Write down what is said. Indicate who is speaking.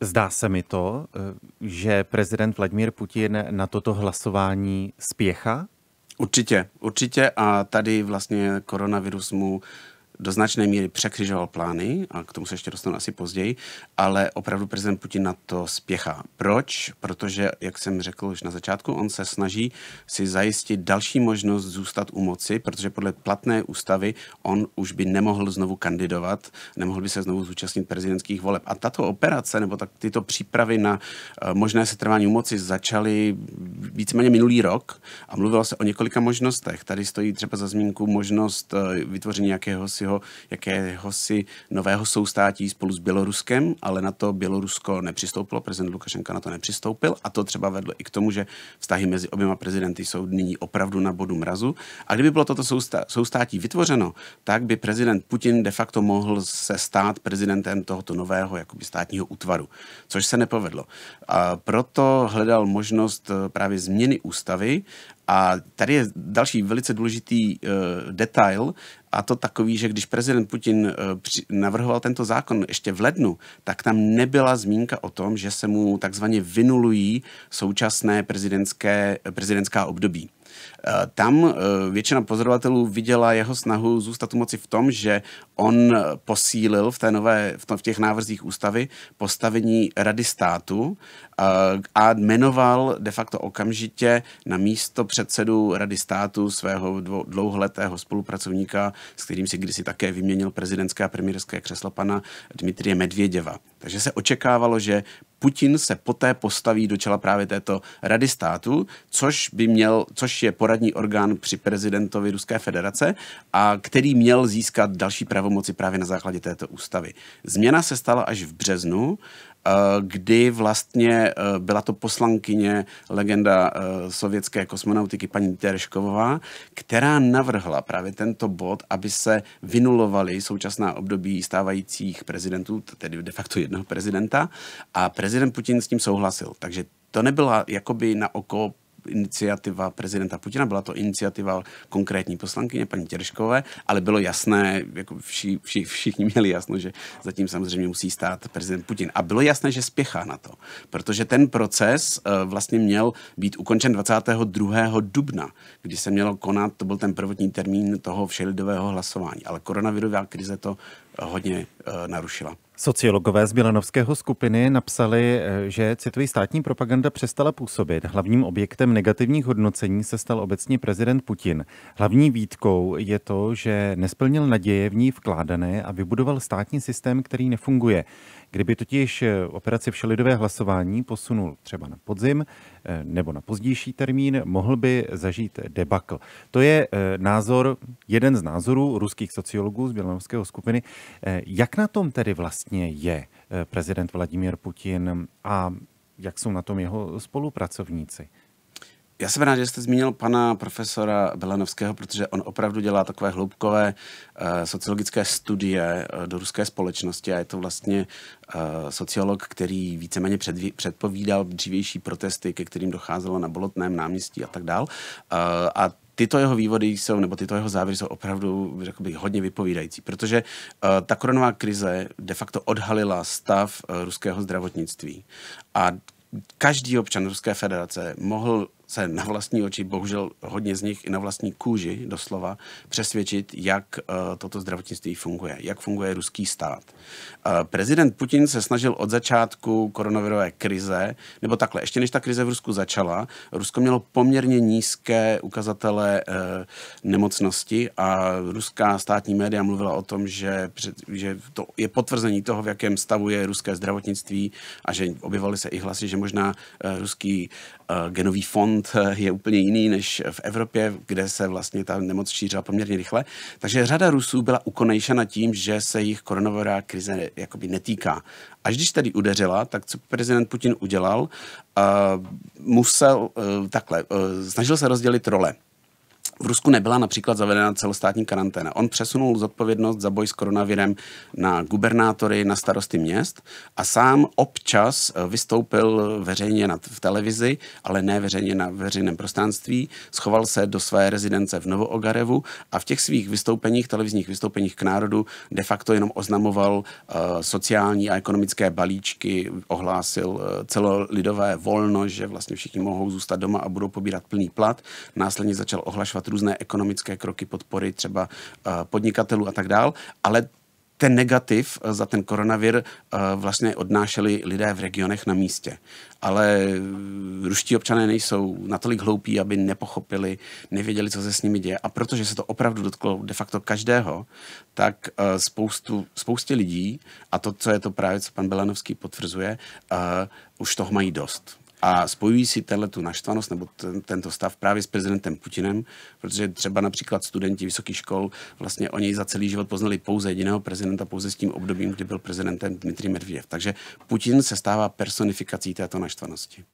Speaker 1: Zdá se mi to, že prezident Vladimír Putin na toto hlasování spěchá?
Speaker 2: Určitě, určitě a tady vlastně koronavirus mu do značné míry překřižoval plány, a k tomu se ještě dostanu asi později, ale opravdu prezident Putin na to spěchá. Proč? Protože, jak jsem řekl už na začátku, on se snaží si zajistit další možnost zůstat u moci, protože podle platné ústavy on už by nemohl znovu kandidovat, nemohl by se znovu zúčastnit prezidentských voleb. A tato operace, nebo tak tyto přípravy na uh, možné setrvání u moci začaly víceméně minulý rok a mluvilo se o několika možnostech. Tady stojí třeba za zmínku možnost uh, vytvoření jakéhosi, jakéhosi nového soustátí spolu s Běloruskem, ale na to Bělorusko nepřistoupilo, prezident Lukašenka na to nepřistoupil a to třeba vedlo i k tomu, že vztahy mezi oběma prezidenty jsou nyní opravdu na bodu mrazu. A kdyby bylo toto soustátí vytvořeno, tak by prezident Putin de facto mohl se stát prezidentem tohoto nového jakoby státního útvaru, což se nepovedlo. A proto hledal možnost eh, právě změny ústavy a tady je další velice důležitý uh, detail, a to takový, že když prezident Putin uh, navrhoval tento zákon ještě v lednu, tak tam nebyla zmínka o tom, že se mu takzvaně vynulují současné prezidentské, prezidentská období. Eh, tam většina pozorovatelů viděla jeho snahu zůstat u moci v tom, že on posílil v, té nové, v, těch návrzích ústavy postavení rady státu a jmenoval de facto okamžitě na místo předsedu Rady státu svého dlouholetého spolupracovníka, s kterým si kdysi také vyměnil prezidentské a premiérské křeslo pana Dmitrie Medvěděva. Takže se očekávalo, že Putin se poté postaví do čela právě této Rady státu, což by měl, což je poradní orgán při prezidentovi Ruské federace a který měl získat další pravomoci právě na základě této ústavy. Změna se stala až v březnu kdy vlastně eh, byla to poslankyně legenda eh, sovětské kosmonautiky paní Tereškovová, která navrhla právě tento bod, aby se vynulovaly současná období stávajících prezidentů, tedy de facto jednoho prezidenta a prezident Putin s tím souhlasil. Takže to nebyla jakoby na oko iniciativa prezidenta Putina, byla to iniciativa konkrétní poslankyně paní Těrškové, ale bylo jasné, jako vši, vši, všichni měli jasno, že zatím samozřejmě musí stát prezident Putin. A bylo jasné, že spěchá na to, protože ten proces uh, vlastně měl být ukončen 22. dubna, kdy se mělo konat, to byl ten prvotní termín toho všelidového hlasování. Ale koronavirová krize to hodně uh, narušila.
Speaker 1: Sociologové z Bělanovského skupiny napsali, eh, že citují státní propaganda přestala působit. Hlavním objektem negativních hodnocení se stal obecně prezident Putin. Hlavní výtkou je to, že nesplnil naděje v ní vkládané a vybudoval státní systém, který nefunguje. Kdyby totiž eh, operaci všelidové hlasování posunul třeba na podzim eh, nebo na pozdější termín, mohl by zažít debakl. To je názor, jeden z názorů ruských sociologů z Bělanovského skupiny. Jak na tom tedy vlastně je prezident Vladimír Putin a jak jsou na tom jeho spolupracovníci?
Speaker 2: Já jsem rád, že jste zmínil pana profesora Belanovského, protože on opravdu dělá takové hloubkové uh, sociologické studie uh, do ruské společnosti a je to vlastně sociolog, který víceméně předpovídal dřívější protesty, ke kterým docházelo na Bolotném náměstí a tak dál. A tyto jeho vývody jsou, nebo tyto jeho závěry jsou opravdu řekl bych, hodně vypovídající, protože uh, ta koronová krize de facto odhalila stav uh, ruského zdravotnictví. A každý občan Ruské federace mohl se na vlastní oči, bohužel hodně z nich i na vlastní kůži doslova, přesvědčit, jak uh, toto zdravotnictví funguje, jak funguje ruský stát. Uh, prezident Putin se snažil od začátku koronavirové krize, nebo takhle, ještě než ta krize v Rusku začala, Rusko mělo poměrně nízké ukazatele uh, nemocnosti a ruská státní média mluvila o tom, že, před, že to je potvrzení toho, v jakém stavu je ruské zdravotnictví a že objevily se i hlasy, že možná ruský genový fond eh, je úplně jiný než v Evropě, kde se vlastně ta nemoc šířila poměrně rychle. Takže řada Rusů byla ukonejšena tím, že se jich koronavirová krize jakoby netýká. Až když tady udeřila, tak co prezident Putin udělal, uh, musel takhle, snažil se rozdělit role. V Rusku nebyla například zavedena celostátní karanténa. On přesunul zodpovědnost za boj s koronavirem na gubernátory, na starosty měst a sám občas eh, vystoupil veřejně na, v televizi, ale ne veřejně na veřejném prostranství. Schoval se do své rezidence v Novoogarevu a v těch svých vystoupeních, televizních vystoupeních k národu de facto jenom oznamoval uh, sociální a ekonomické balíčky, ohlásil uh, celolidové volno, že vlastně všichni mohou zůstat doma a budou pobírat plný plat. Následně začal ohlašovat dělat různé ekonomické kroky podpory třeba eh, podnikatelů a tak dál, ale ten negativ eh, za ten koronavir eh, vlastně odnášeli lidé v regionech na místě. Ale ruští občané nejsou natolik hloupí, aby nepochopili, nevěděli, co se s nimi děje. A protože se to opravdu dotklo de facto každého, tak spoustu, spoustě lidí, a to, co je to právě, co pan Belanovský potvrzuje, už toho mají dost a spojují si tenhle tu naštvanost nebo ten, tento stav právě s prezidentem Putinem, protože třeba například studenti vysokých škol vlastně oni za celý život poznali pouze jediného prezidenta, pouze s tím obdobím, kdy byl prezidentem Dmitrij Medvedev. Takže Putin se stává personifikací této naštvanosti.